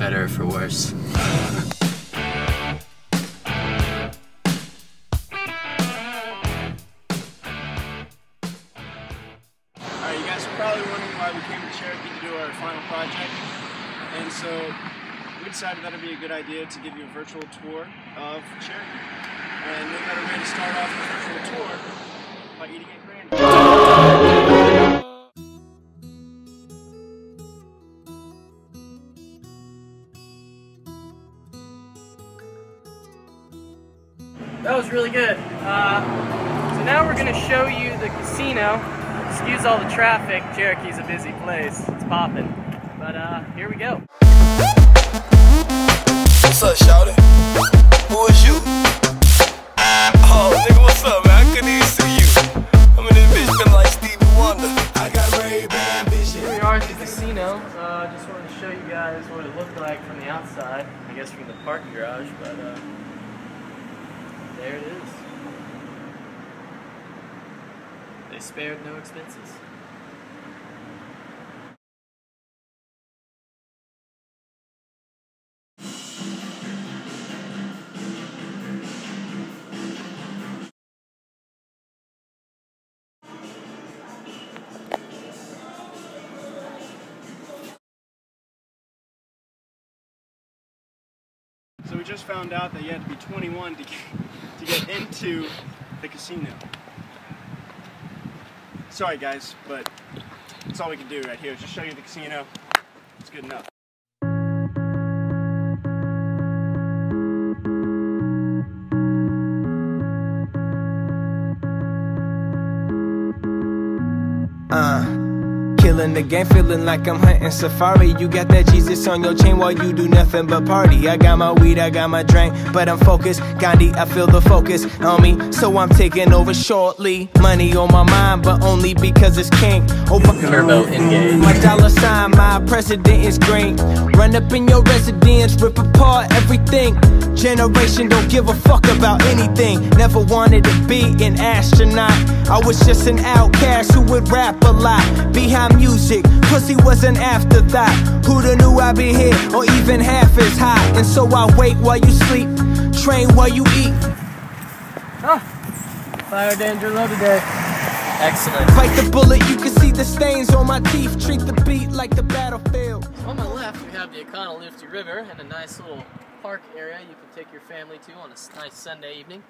better or for worse. Alright, you guys are probably wondering why we came to Cherokee to do our final project. And so we decided that it would be a good idea to give you a virtual tour of Cherokee. And no better way to start off a virtual tour by eating at That was really good. Uh, so now we're going to show you the casino. Excuse all the traffic. Cherokee's a busy place. It's popping. But uh, here we go. What's up, shawty? Who is you? Oh, nigga, what's up, man? I couldn't even see you. I'm in this bitch feeling like Stevie Wonder. I got Ray-Ban vision. Here we are at the casino. Uh, just wanted to show you guys what it looked like from the outside. I guess from the parking garage, but uh, there it is. They spared no expenses. So we just found out that you had to be 21 to get, to get into the casino. Sorry guys, but that's all we can do right here. Just show you the casino. It's good enough. Uh, killing the game, feeling like I'm hunting safari. You got that Jesus on your chain while you do nothing but party. I got my weed, I got my drink, but I'm focused. Gandhi, I feel the focus on me, so I'm taking over shortly. Money on my mind, but only because it's king. Open Turbo engage. My dollar sign, my president is green. Run up in your residence, rip apart everything. Generation don't give a fuck about anything. Never wanted to be an astronaut. I was just an outcast who would rap a lot. Behind music, pussy was an afterthought. Who'da knew I'd be here or even half as hot? And so I wait while you sleep, train while you eat. Ah, Fire danger low today. Excellent. Fight the bullet, you can see the stains on my teeth. Treat the beat like the battlefield. On my left, we have the Oconaluftee River and a nice little park area you can take your family to on a nice Sunday evening.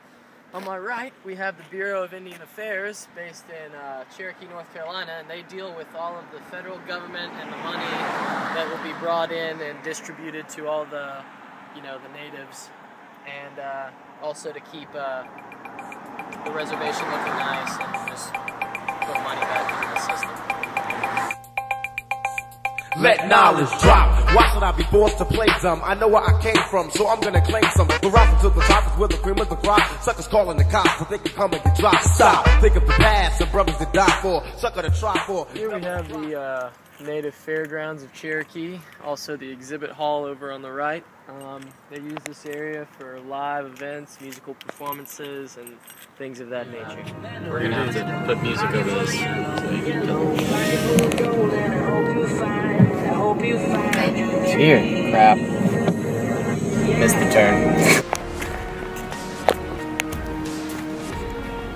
On my right, we have the Bureau of Indian Affairs based in uh, Cherokee, North Carolina, and they deal with all of the federal government and the money that will be brought in and distributed to all the, you know, the natives, and uh, also to keep uh, the reservation looking nice and just put money back into the system. Let knowledge drop. Why should I be forced to play dumb? I know where I came from, so I'm gonna claim some. The rocket to the top is where the cream of the crop. Suckers calling the cops, so they can come and get dropped. Stop. Think of the past and brothers that die for. Sucker to try for. Here we have the uh, native fairgrounds of Cherokee, also the exhibit hall over on the right. Um, they use this area for live events, musical performances, and things of that nature. We're gonna have to put music over this so you can tell. Here. Crap. Missed the turn.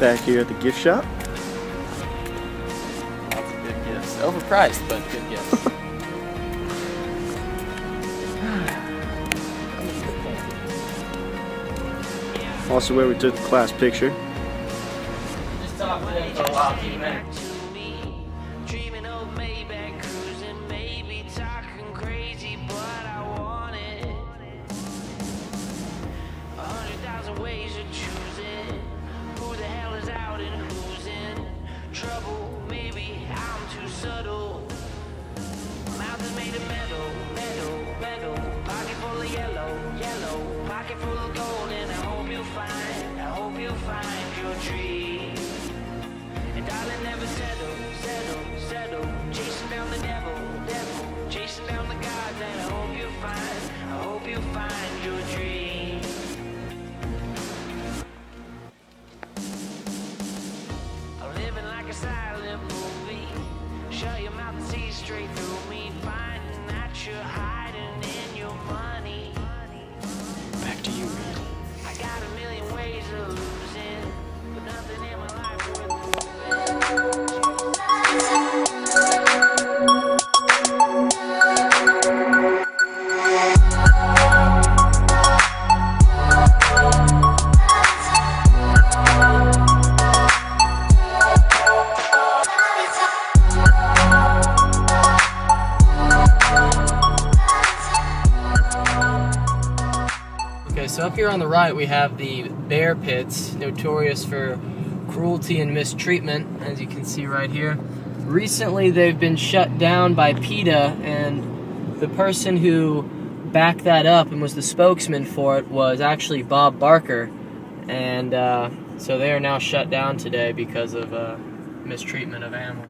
Back here at the gift shop. Lots of good gifts. Overpriced, but good gifts. Also where we took the class picture. Silent movie. Shut your mouth and see straight through me. Finding that you're hiding So up here on the right, we have the bear pits, notorious for cruelty and mistreatment, as you can see right here. Recently, they've been shut down by PETA, and the person who backed that up and was the spokesman for it was actually Bob Barker. And uh, so they are now shut down today because of uh, mistreatment of animals.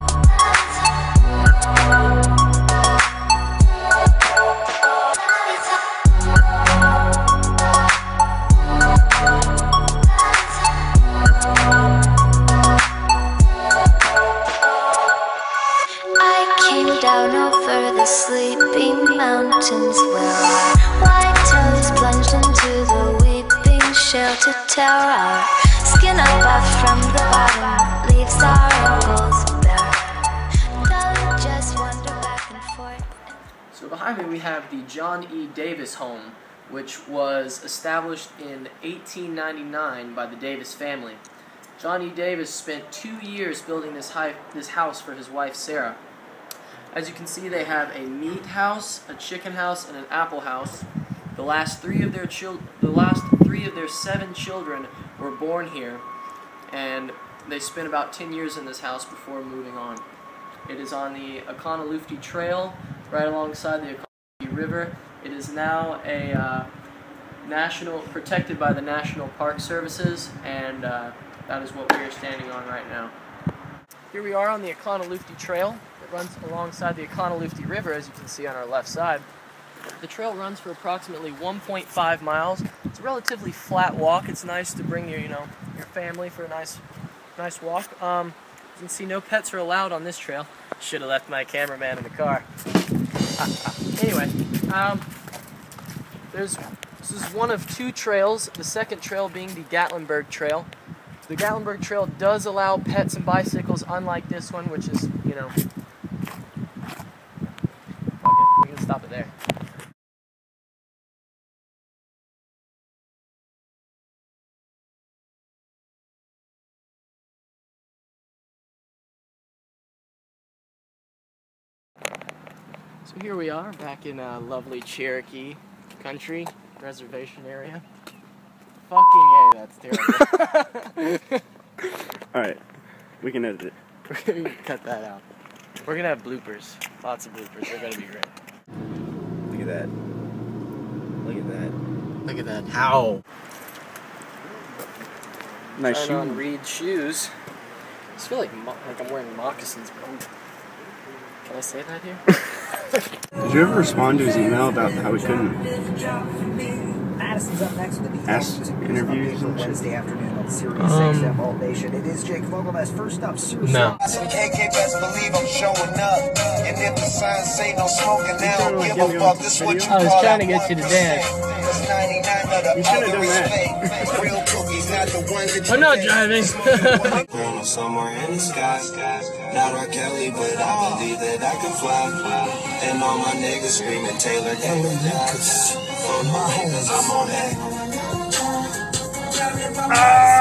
Tower. Our skin above from the bottom leaves our ankles bare. So behind me we have the John E. Davis home, which was established in 1899 by the Davis family. John E. Davis spent two years building this, hi- this house for his wife Sarah. As you can see, they have a meat house, a chicken house, and an apple house. The last three of their chil- the last three of their seven children were born here, and they spent about 10 years in this house before moving on. It is on the Oconaluftee Trail, right alongside the Oconaluftee River. It is now a uh, national, protected by the National Park Services, and uh, that is what we are standing on right now. Here we are on the Oconaluftee Trail. It runs alongside the Oconaluftee River, as you can see on our left side. The trail runs for approximately 1.5 miles. It's a relatively flat walk. It's nice to bring your, you know, your family for a nice, nice walk. Um, you can see no pets are allowed on this trail. Should have left my cameraman in the car. anyway, um, there's this is one of two trails. The second trail being the Gatlinburg Trail. The Gatlinburg Trail does allow pets and bicycles, unlike this one, which is, you know. We can stop it there. So here we are, back in uh, lovely Cherokee country, reservation area. Fucking A, that's terrible. All right, we can edit it. We're gonna cut that out. We're gonna have bloopers. Lots of bloopers. They're gonna be great. Look at that. Look at that. Look at that. How? Nice Trying on. Reid shoes. I just feel like mo- like I'm wearing moccasins, bro. Can I say that here? Did you ever respond to his email about how we couldn't Madison's up next with the Ask interviews on and shit? Wednesday afternoon on Sirius Um, XM All Nation. It is Jake Fogelnest. First up, Sirius No. Some KK best believe I'm showing up. And if the signs say no smoking, now don't give a fuck. This what you I was trying to get you to dance. Cause 99 of the You should've done that. fake. Real cookies, not the ones that you I'm not driving. Somewhere in the sky. Not R. Kelly, but I believe that I can fly. And all my niggas screaming Taylor, Taylor, Taylor. For my homies, I'm on that. Ah.